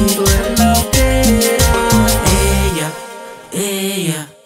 mundo entera. Ella, ella.